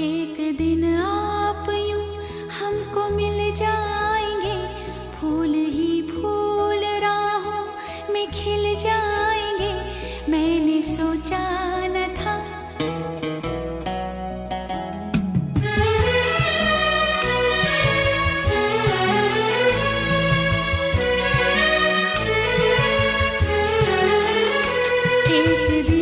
एक दिन आप यूँ हमको मिल जाएँगे। फूल ही फूल राहों में खिल जाएँगे। मैंने सोचा न था। एक दिन